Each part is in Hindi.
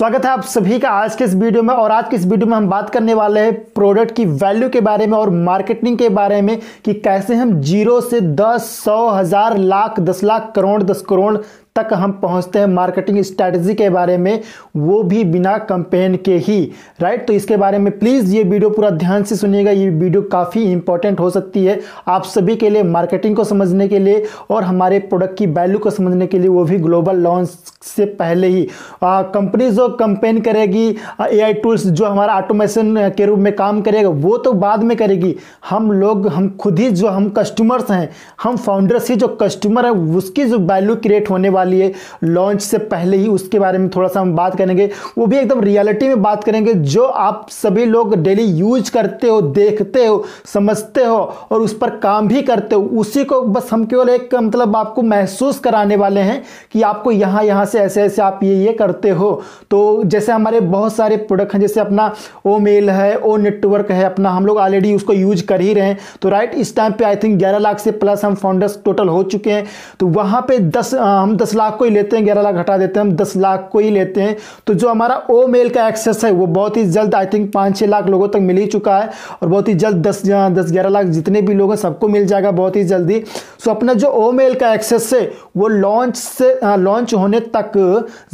स्वागत है आप सभी का आज के इस वीडियो में और आज के इस वीडियो में हम बात करने वाले हैं प्रोडक्ट की वैल्यू के बारे में और मार्केटिंग के बारे में कि कैसे हम ज़ीरो से दस, सौ, हज़ार, लाख, दस लाख, करोड़, दस करोड़ तक हम पहुँचते हैं मार्केटिंग स्ट्रैटेजी के बारे में, वो भी बिना कंपेन के ही राइट तो इसके बारे में प्लीज़ ये वीडियो पूरा ध्यान से सुनिएगा। ये वीडियो काफ़ी इंपॉर्टेंट हो सकती है आप सभी के लिए मार्केटिंग को समझने के लिए और हमारे प्रोडक्ट की वैल्यू को समझने के लिए, वो भी ग्लोबल लॉन्च से पहले ही। कंपनी जो कंपेन करेगी एआई टूल्स जो हमारा ऑटोमेशन के रूप में काम करेगा, वो तो बाद में करेगी। हम लोग, हम खुद ही जो हम कस्टमर्स हैं, हम फाउंडर्स ही जो कस्टमर है, उसकी जो वैल्यू क्रिएट होने वाली है लॉन्च से पहले ही उसके बारे में थोड़ा सा हम बात करेंगे। वो भी एकदम रियलिटी में बात करेंगे, जो आप सभी लोग डेली यूज़ करते हो, देखते हो, समझते हो और उस पर काम भी करते हो, उसी को बस हम केवल एक मतलब आपको महसूस कराने वाले हैं कि आपको यहाँ यहाँ से ऐसे ऐसे आप ये ये करते हो। तो जैसे हमारे बहुत सारे प्रोडक्ट हैं, जैसे अपना ओ मेल है ओ नेटवर्क है, अपना हम लोग ऑलरेडी उसको यूज़ कर ही रहे हैं। तो राइट इस टाइम पे आई थिंक ग्यारह लाख से प्लस हम फाउंडर्स टोटल हो चुके हैं। तो वहाँ पे दस, हम दस लाख को ही लेते हैं, ग्यारह लाख हटा देते हैं, हम दस लाख को ही लेते हैं। तो जो हमारा ओ मेल का एक्सेस है, वो बहुत ही जल्द आई थिंक पाँच छः लाख लोगों तक मिल ही चुका है और बहुत ही जल्द दस दस, ग्यारह लाख जितने भी लोग हैं, सबको मिल जाएगा बहुत ही जल्दी। सो अपना जो ओ मेल का एक्सेस है, वो लॉन्च से लॉन्च होने तक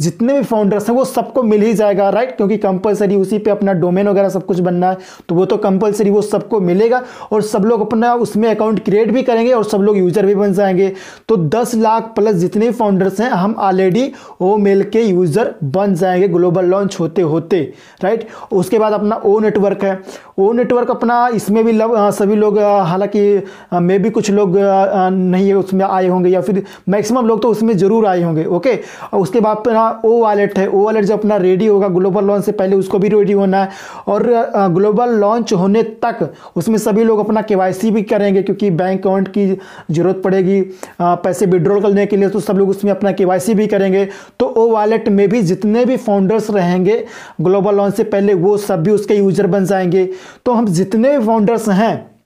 जितने भी फाउंडर्स हैं, वो सबको मिल ही जाएगा राइट क्योंकि कंपलसरी उसी पर अपना डोमेन वगैरह सब कुछ बनना है तो वो तो कंपलसरी वो सबको मिलेगा और सब लोग अपना उसमें अकाउंट क्रिएट भी करेंगे और सब लोग यूज़र भी बन जाएँगे। तो दस लाख प्लस जितने भी फाउंडर्स हैं हम ऑलरेडी ओ मेल के यूज़र बन जाएँगे ग्लोबल लॉन्च होते होते राइट उसके बाद अपना ओ नेटवर्क है। ओ नेटवर्क अपना इसमें भी लव सभी लोग हालाँकि मे भी कुछ लोग नहीं है उसमें आए होंगे या फिर मैक्सिमम लोग तो उसमें ज़रूर आए होंगे ओके और उसके बाद अपना ओ वॉलेट है। ओ वॉलेट जब अपना रेडी होगा ग्लोबल लॉन्च से पहले उसको भी रेडी होना है। और ग्लोबल लॉन्च होने तक उसमें सभी लोग अपना के भी करेंगे, क्योंकि बैंक अकाउंट की ज़रूरत पड़ेगी। पैसे विड्रॉल करने के लिए तो सब लोग उसमें अपना के भी करेंगे तो ओ वॉलेट में भी जितने भी फाउंडर्स रहेंगे ग्लोबल लॉन्च से पहले वो सब भी उसके यूज़र बन जाएँगे। तो हम जितने भी फाउंडर्स हैं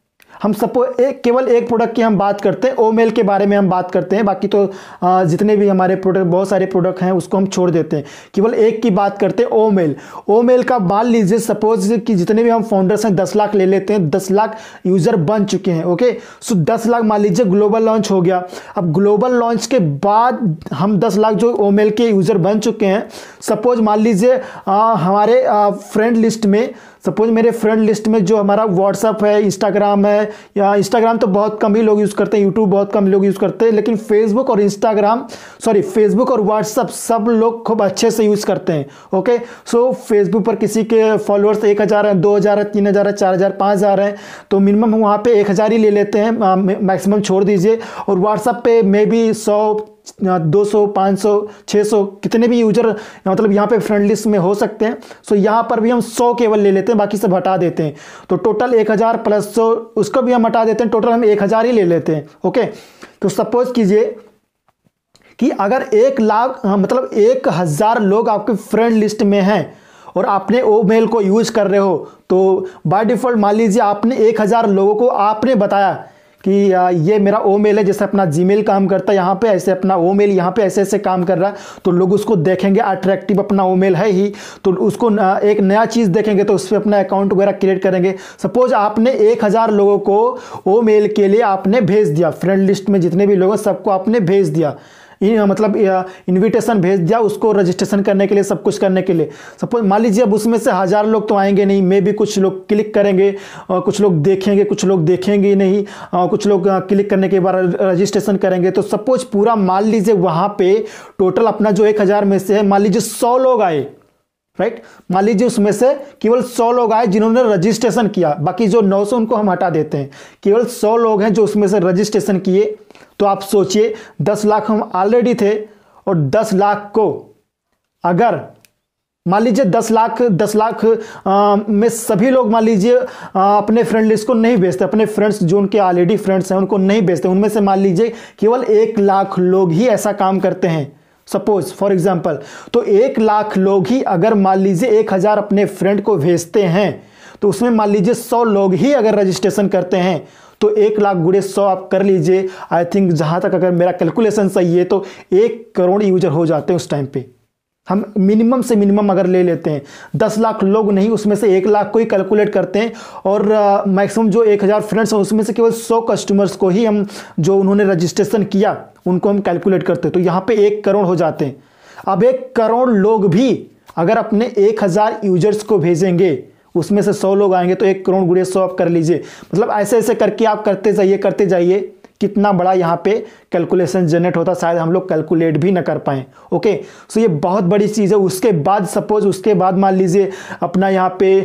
हम सपोज़ एक, केवल एक प्रोडक्ट की हम बात करते हैं ओ मेल के बारे में हम बात करते हैं, बाकी तो जितने भी हमारे प्रोडक्ट बहुत सारे प्रोडक्ट हैं, उसको हम छोड़ देते हैं। केवल एक की बात करते हैं ओ मेल ओ मेल का मान लीजिए सपोज़ कि जितने भी हम फाउंडर्स हैं, दस लाख ले लेते हैं, दस लाख यूज़र बन चुके हैं ओके सो दस लाख मान लीजिए ग्लोबल लॉन्च हो गया। अब ग्लोबल लॉन्च के बाद हम दस लाख जो ओ मेल के यूज़र बन चुके हैं सपोज़ मान लीजिए हमारे फ्रेंड लिस्ट में सपोज़ मेरे फ्रेंड लिस्ट में जो हमारा व्हाट्सअप है इंस्टाग्राम है, या इंस्टाग्राम तो बहुत कम ही लोग यूज़ करते हैं यूट्यूब बहुत कम लोग यूज़ करते हैं, लेकिन फेसबुक और इंस्टाग्राम सॉरी फेसबुक और व्हाट्सअप सब लोग खूब अच्छे से यूज़ करते हैं ओके सो फेसबुक पर किसी के फॉलोअर्स एक हज़ार हैं, दो हज़ार है, तीन हज़ार है, चार हज़ार, पाँच हज़ार हैं तो मिनिमम वहाँ पर एक हज़ार ही ले लेते हैं मैक्सिमम छोड़ दीजिए, और व्हाट्सअप पे मे बी सौ दो सौ पाँच सौ छः सौ कितने भी यूज़र मतलब यहाँ पे फ्रेंड लिस्ट में हो सकते हैं। सो यहाँ पर भी हम सौ केवल ले लेते हैं बाकी सब हटा देते हैं। तो टोटल एक हज़ार प्लस सौ उसको भी हम हटा देते हैं टोटल हम एक हज़ार ही ले लेते हैं ओके तो सपोज़ कीजिए कि अगर एक लाख हाँ, मतलब एक हज़ार लोग आपके फ्रेंड लिस्ट में हैं और आपने ओ मेल को यूज़ कर रहे हो तो बाय डिफ़ॉल्ट मान लीजिए आपने एक हज़ार लोगों को आपने बताया कि ये मेरा ओ मेल है, जैसे अपना जी मेल काम करता है, यहाँ पे ऐसे अपना ओ मेल यहाँ पे ऐसे ऐसे काम कर रहा है। तो लोग उसको देखेंगे अट्रैक्टिव अपना ओ मेल है ही। तो उसको एक नया चीज़ देखेंगे तो उस पर अपना अकाउंट वगैरह क्रिएट करेंगे। सपोज़ आपने एक हज़ार लोगों को ओ मेल के लिए आपने भेज दिया फ्रेंड लिस्ट में जितने भी लोग हैं, सबको आपने भेज दिया। मतलब इन्विटेशन भेज दिया उसको रजिस्ट्रेशन करने के लिए, सब कुछ करने के लिए। सपोज़ मान लीजिए अब उसमें से हज़ार लोग तो आएँगे नहीं मे भी कुछ लोग क्लिक करेंगे कुछ लोग देखेंगे, कुछ लोग देखेंगे नहीं कुछ लोग क्लिक करने के बाद रजिस्ट्रेशन करेंगे। तो सपोज़ पूरा मान लीजिए वहाँ पे टोटल अपना जो एक हज़ार में से है, मान लीजिए सौ लोग आए राइट मान लीजिए उसमें से केवल सौ लोग आए जिन्होंने रजिस्ट्रेशन किया। बाकी जो नौ सौ उनको हम हटा देते हैं। केवल सौ लोग हैं जो उसमें से रजिस्ट्रेशन किए। तो आप सोचिए दस लाख हम ऑलरेडी थे और दस लाख को अगर मान लीजिए दस लाख दस लाख आ, में सभी लोग मान लीजिए अपने फ्रेंड लिस्ट को नहीं भेजते। अपने फ्रेंड्स जो उनके ऑलरेडी फ्रेंड्स हैं उनको नहीं भेजते। उनमें से मान लीजिए केवल एक लाख लोग ही ऐसा काम करते हैं। सपोज़ फॉर एग्ज़ाम्पल तो एक लाख लोग ही अगर मान लीजिए एक हज़ार अपने फ्रेंड को भेजते हैं तो उसमें मान लीजिए सौ लोग ही अगर रजिस्ट्रेशन करते हैं तो एक लाख गुड़े सौ आप कर लीजिए। आई थिंक जहाँ तक अगर मेरा कैलकुलेशन सही है तो एक करोड़ यूज़र हो जाते हैं उस टाइम पे। हम मिनिमम से मिनिमम अगर ले लेते हैं, दस लाख लोग नहीं, उसमें से एक लाख को ही कैलकुलेट करते हैं और मैक्सिमम जो एक हज़ार फ्रेंड्स हैं, उसमें से केवल सौ कस्टमर्स को ही हम जो उन्होंने रजिस्ट्रेशन किया, उनको हम कैलकुलेट करते हैं। तो यहाँ पे एक करोड़ हो जाते हैं। अब एक करोड़ लोग भी अगर अपने एक हज़ार यूज़र्स को भेजेंगे, उसमें से सौ लोग आएँगे तो एक करोड़ गुड़े सौ आप कर लीजिए। मतलब ऐसे ऐसे करके आप करते जाइए करते जाइए। कितना बड़ा यहाँ पे कैलकुलेशन जनरेट होता, शायद हम लोग कैलकुलेट भी ना कर पाए। ओके सो ये बहुत बड़ी चीज़ है। उसके बाद सपोज़ उसके बाद मान लीजिए अपना यहाँ पे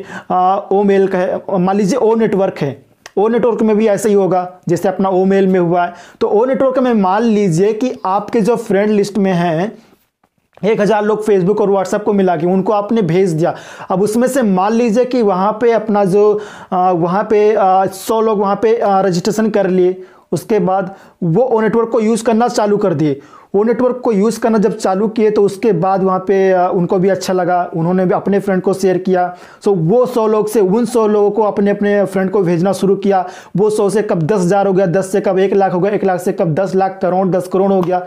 ओ मेल का है। मान लीजिए ओ नेटवर्क है। ओ नेटवर्क में भी ऐसा ही होगा, जैसे अपना ओ मेल में हुआ है। तो ओ नेटवर्क में मान लीजिए कि आपके जो फ्रेंड लिस्ट में हैं, एक हज़ार लोग फेसबुक और व्हाट्सएप को मिला के, उनको आपने भेज दिया। अब उसमें से मान लीजिए कि वहाँ पे अपना जो वहाँ पे सौ लोग वहाँ पे रजिस्ट्रेशन कर लिए। उसके बाद वो ओ नेटवर्क को यूज़ करना चालू कर दिए। वो नेटवर्क को यूज़ करना जब चालू किए तो उसके बाद वहाँ पे उनको भी अच्छा लगा। उन्होंने भी अपने फ्रेंड को शेयर किया। सो वो सौ लोग से, उन सौ लोगों को अपने अपने फ्रेंड को भेजना शुरू किया। वो सौ से कब दस हज़ार हो गया, दस से कब एक लाख हो गया, एक लाख से कब दस लाख करोड़, दस करोड़ हो गया।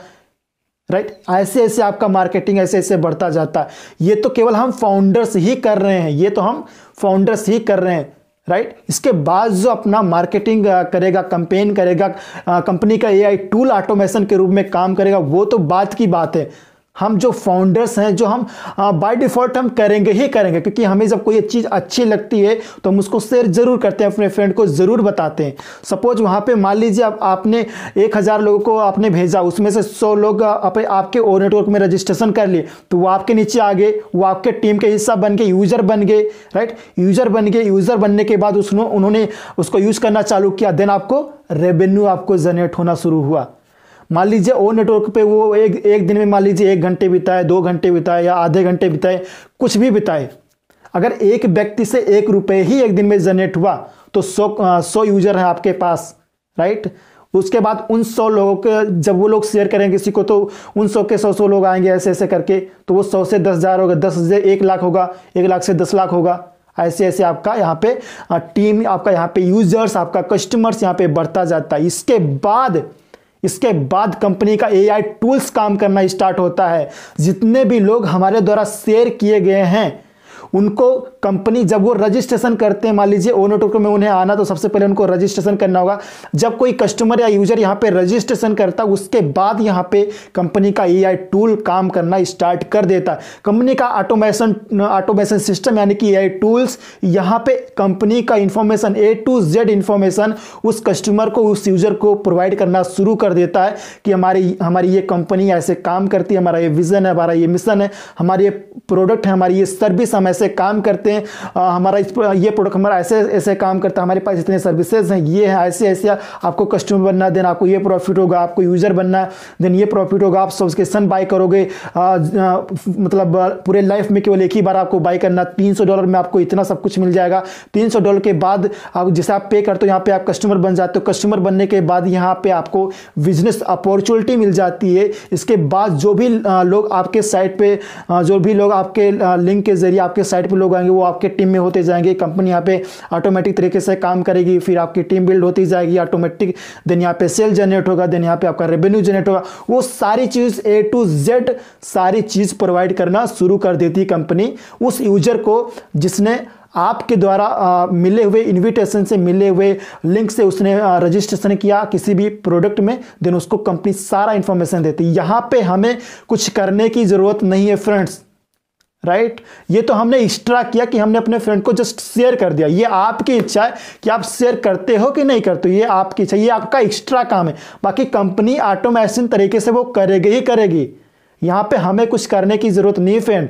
Right right? ऐसे ऐसे आपका मार्केटिंग ऐसे ऐसे बढ़ता जाता है। ये तो केवल हम फाउंडर्स ही कर रहे हैं। ये तो हम फाउंडर्स ही कर रहे हैं। राइट इसके बाद जो अपना मार्केटिंग करेगा कंपेन करेगा कंपनी का एआई टूल ऑटोमेशन के रूप में काम करेगा, वो तो बात की बात है। हम जो फाउंडर्स हैं, जो हम बाय डिफ़ॉल्ट हम करेंगे ही करेंगे, क्योंकि हमें जब कोई चीज़ अच्छी लगती है तो हम उसको शेयर ज़रूर करते हैं, अपने फ्रेंड को ज़रूर बताते हैं। सपोज़ वहाँ पे मान लीजिए आप, आपने एक हज़ार लोगों को आपने भेजा, उसमें से सौ लोग अपने आपके ओ नेटवर्क में रजिस्ट्रेशन कर लिए तो वो आपके नीचे आ गए, वो आपके टीम के हिस्सा बन गए यूज़र बन गए राइट यूज़र बन गए यूज़र बनने के बाद उसने, उन्होंने उसको यूज़ करना चालू किया देन आपको रेवेन्यू आपको जनरेट होना शुरू हुआ। मान लीजिए ओ नेटवर्क पे वो एक एक दिन में मान लीजिए एक घंटे बिताए, दो घंटे बिताए या आधे घंटे बिताए, कुछ भी बिताए। अगर एक व्यक्ति से एक रुपये ही एक दिन में जनरेट हुआ तो सौ सौ यूज़र हैं आपके पास राइट उसके बाद उन सौ लोगों के, जब वो लोग शेयर करेंगे किसी को तो उन सौ के सौ सौ लोग आएँगे ऐसे ऐसे करके तो वो सौ से दस हज़ार होगा, दस हज़ार एक लाख होगा, एक लाख से दस लाख होगा। ऐसे ऐसे आपका यहाँ पे टीम आपका यहाँ पे यूज़र्स आपका कस्टमर्स यहाँ पे बढ़ता जाता है। इसके बाद इसके बाद कंपनी का एआई टूल्स काम करना स्टार्ट होता है। जितने भी लोग हमारे द्वारा शेयर किए गए हैं उनको कंपनी जब वो रजिस्ट्रेशन करते हैं, मान लीजिए ओ नेटवर्क में उन्हें आना तो सबसे पहले उनको रजिस्ट्रेशन करना होगा। जब कोई कस्टमर या यूज़र यहाँ पे रजिस्ट्रेशन करता, उसके बाद यहाँ पे कंपनी का ए टूल काम करना स्टार्ट कर देता। कंपनी का ऑटोमेशन ऑटोमेशन सिस्टम यानी कि ए टूल्स यहाँ पे कंपनी का information A to Z information उस कस्टमर को, उस यूज़र को प्रोवाइड करना शुरू कर देता है कि हमारी हमारी ये कंपनी ऐसे काम करती है, हमारा ये विजन है, हमारा ये मिशन है, हमारे ये प्रोडक्ट है, हमारी ये सर्विस हम ऐसे काम करते हैं आ, हमारा इस ये प्रोडक्ट हमारा ऐसे ऐसे काम करता है हमारे पास इतने सर्विसेज़ हैं ये है ऐसे ऐसे आपको कस्टमर बनना देन आपको ये प्रॉफिट होगा आपको यूज़र बनना देन ये प्रॉफिट होगा आप सब्सक्रिप्शन बाय करोगे आ, मतलब पूरे लाइफ में केवल एक ही बार आपको बाय करना तीन सौ डॉलर में आपको इतना सब कुछ मिल जाएगा। तीन सौ डॉलर के बाद आप जैसे आप पे करते हो यहाँ पे आप कस्टमर बन जाते हो कस्टमर बनने के बाद यहाँ पर आपको बिज़नेस अपॉर्चुनिटी मिल जाती है। इसके बाद जो भी लोग आपके साइट पे जो भी लोग आपके लिंक के ज़रिए आपके साइट पे लोग आएँगे वो आपके टीम में होते जाएँगे। कंपनी यहाँ पे ऑटोमेटिक तरीके से काम करेगी फिर आपकी टीम बिल्ड होती जाएगी ऑटोमेटिक देन यहाँ पे सेल जनरेट होगा देन यहाँ पे आपका रेवेन्यू जनरेट होगा। वो सारी चीज़ ए टू जेड सारी चीज़ प्रोवाइड करना शुरू कर देती कंपनी उस यूज़र को जिसने आपके द्वारा आ, मिले हुए इनविटेशन से मिले हुए लिंक से उसने रजिस्ट्रेशन किया किसी भी प्रोडक्ट में देन उसको कंपनी सारा इंफॉर्मेशन देती। यहाँ पे हमें कुछ करने की ज़रूरत नहीं है फ्रेंड्स राइट right? ये तो हमने एक्स्ट्रा किया कि हमने अपने फ्रेंड को जस्ट शेयर कर दिया। ये आपकी इच्छा है कि आप शेयर करते हो कि नहीं करते ये आपकी इच्छा ये आपका एक्स्ट्रा काम है। बाकी कंपनी ऑटोमेशन तरीके से वो करेगी ही करेगी। यहाँ पे हमें कुछ करने की ज़रूरत नहीं फ्रेंड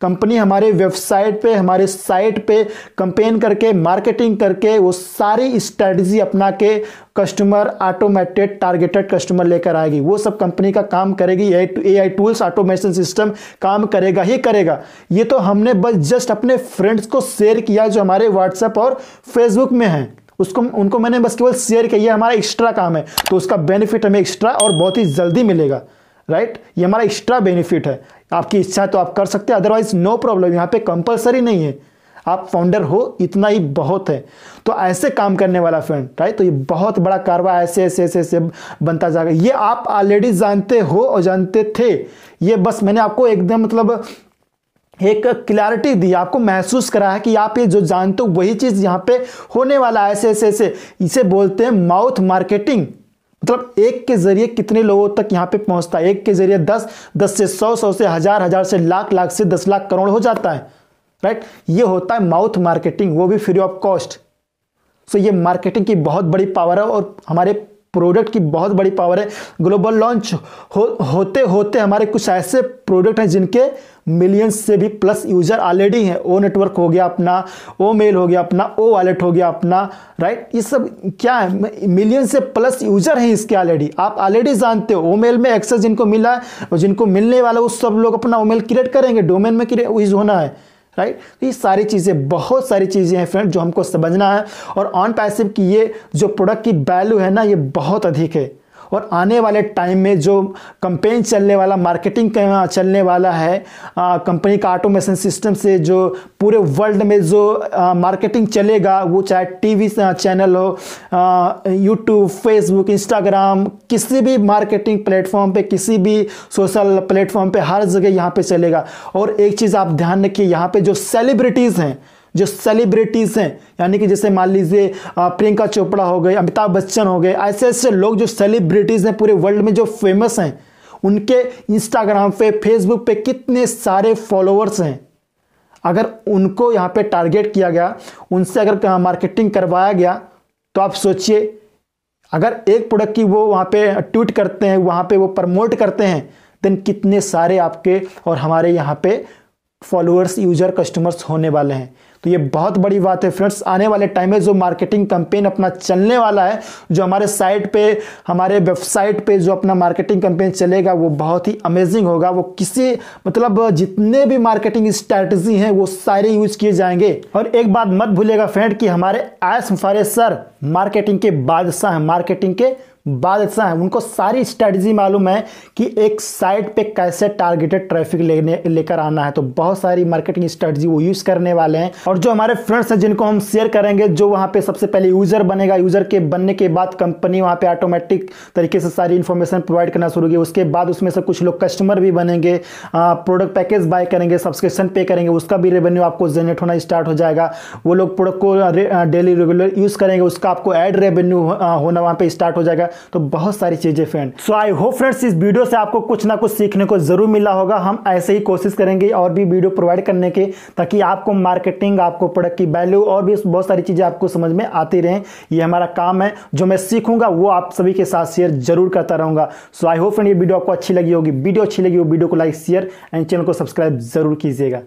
कंपनी हमारे वेबसाइट पे, हमारे साइट पे कंपेन करके, मार्केटिंग करके, वो सारी स्ट्रेटजी अपना के कस्टमर ऑटोमेटेड टारगेटेड कस्टमर लेकर आएगी। वो सब कंपनी का काम करेगी A I tools automation system काम करेगा ही करेगा। ये तो हमने बस जस्ट अपने फ्रेंड्स को शेयर किया जो हमारे व्हाट्सएप और फेसबुक में हैं। उसको, उनको मैंने बस केवल शेयर किया हमारा एक्स्ट्रा काम है। तो उसका बेनिफिट हमें एक्स्ट्रा और बहुत ही जल्दी मिलेगा। राइट ये हमारा एक्स्ट्रा बेनिफिट है। आपकी इच्छा है तो आप कर सकते हैं अदरवाइज़ नो प्रॉब्लम यहाँ पे कंपलसरी नहीं है। आप फाउंडर हो, इतना ही बहुत है। तो ऐसे काम करने वाला फ्रेंड राइट तो ये बहुत बड़ा कारवा ऐसे ऐसे ऐसे ऐसे बनता जाएगा ये आप ऑलरेडी जानते हो और जानते थे। ये बस मैंने आपको एकदम मतलब एक क्लैरिटी दी, आपको महसूस करा है कि आप ये जो जानते हो, वही चीज़ यहाँ पे होने वाला है। ऐसे ऐसे ऐसे, इसे बोलते हैं माउथ मार्केटिंग मतलब एक के ज़रिए कितने लोगों तक यहाँ पे पहुँचता है? एक के ज़रिए दस दस से सौ सौ से हज़ार हज़ार से लाख लाख से दस लाख करोड़ हो जाता है। राइट ये होता है माउथ मार्केटिंग वो भी फ्री ऑफ़ कॉस्ट सो ये मार्केटिंग की बहुत बड़ी पावर है और हमारे प्रोडक्ट की बहुत बड़ी पावर है। ग्लोबल लॉन्च हो, होते होते हमारे कुछ ऐसे प्रोडक्ट हैं जिनके मिलियंस से भी प्लस यूज़र ऑलरेडी हैं। ओ नेटवर्क हो गया अपना ओ मेल हो गया अपना ओ वॉलेट हो गया अपना राइट ये सब क्या है? मिलियन से प्लस यूज़र हैं इसके ऑलरेडी आप ऑलरेडी जानते हो ओ मेल में एक्सेस जिनको मिला है और जिनको मिलने वाला वो सब लोग अपना ओ मेल क्रिएट करेंगे। डोमेन में यूज़ होना है। राइट तो ये सारी चीज़ें, बहुत सारी चीज़ें हैं फ्रेंड जो हमको समझना है। और ऑन पैसिव की ये जो प्रोडक्ट की वैल्यू है ना, ये बहुत अधिक है। और आने वाले टाइम में जो कंपेन चलने वाला मार्केटिंग चलने वाला है कंपनी का ऑटोमेशन सिस्टम से जो पूरे वर्ल्ड में जो मार्केटिंग चलेगा, वो चाहे टीवी चैनल हो यूट्यूब फेसबुक इंस्टाग्राम किसी भी मार्केटिंग प्लेटफॉर्म पे, किसी भी सोशल प्लेटफॉर्म पे हर जगह यहाँ पे चलेगा। और एक चीज़ आप ध्यान रखिए, यहाँ पे जो सेलिब्रिटीज़ हैं जो सेलिब्रिटीज़ हैं, यानी कि जैसे मान लीजिए प्रियंका चोपड़ा हो गए, अमिताभ बच्चन हो गए, ऐसे ऐसे लोग जो सेलिब्रिटीज़ हैं पूरे वर्ल्ड में जो फ़ेमस हैं, उनके इंस्टाग्राम पे फेसबुक पे कितने सारे फॉलोअर्स हैं। अगर उनको यहाँ पे टारगेट किया गया, उनसे अगर मार्केटिंग करवाया गया तो आप सोचिए, अगर एक प्रोडक्ट की वो वहाँ पे ट्वीट करते हैं, वहाँ पे वो प्रमोट करते हैं देन कितने सारे आपके और हमारे यहाँ पे फॉलोअर्स यूज़र कस्टमर्स होने वाले हैं। तो ये बहुत बड़ी बात है फ्रेंड्स। आने वाले टाइम में जो मार्केटिंग कंपेन अपना चलने वाला है, जो हमारे साइट पे, हमारे वेबसाइट पे जो अपना मार्केटिंग कंपेन चलेगा, वो बहुत ही अमेजिंग होगा। वो किसी मतलब जितने भी मार्केटिंग स्ट्रैटेजी हैं, वो सारे यूज़ किए जाएँगे। और एक बात मत भूलिएगा फ्रेंड कि हमारे आयस फारे सर मार्केटिंग के बादशाह हैं। मार्केटिंग के बादशाह हैं, उनको सारी स्ट्रैटेजी मालूम है कि एक साइट पे कैसे टारगेटेड ट्रैफ़िक लेने, लेकर आना है। तो बहुत सारी मार्केटिंग स्ट्रैटेजी वो यूज़ करने वाले हैं। और जो हमारे फ्रेंड्स हैं, जिनको हम शेयर करेंगे, जो वहाँ पे सबसे पहले यूज़र बनेगा यूज़र के बनने के बाद कंपनी वहाँ पे ऑटोमेटिक तरीके से सारी इन्फॉर्मेशन प्रोवाइड करना शुरू की उसके बाद उसमें से कुछ लोग कस्टमर भी बनेंगे प्रोडक्ट पैकेज बाय करेंगे सब्सक्रिप्शन पे करेंगे, उसका भी रेवेन्यू आपको जनरेट होना स्टार्ट हो जाएगा। वो लोग प्रोडक्ट को डेली रेगुलर यूज़ करेंगे, उसका आपको एड रेवेन्यू होना वहाँ पर स्टार्ट हो जाएगा। तो बहुत सारी चीज़ें friend so I hope friends इस वीडियो से आपको कुछ ना कुछ सीखने को ज़रूर मिला होगा। हम ऐसे ही कोशिश करेंगे और भी वीडियो प्रोवाइड करने के, ताकि आपको मार्केटिंग आपको प्रोडक्ट की वैल्यू और भी बहुत सारी चीज़ें आपको समझ में आती रहें। ये हमारा काम है। जो मैं सीखूँगा, वो आप सभी के साथ शेयर ज़रूर करता रहूँगा। सो आई होप फ्रेंड ये वीडियो आपको अच्छी लगी होगी। वीडियो अच्छी लगी हो वीडियो को लाइक शेयर एंड चैनल को सब्सक्राइब ज़रूर कीजिएगा।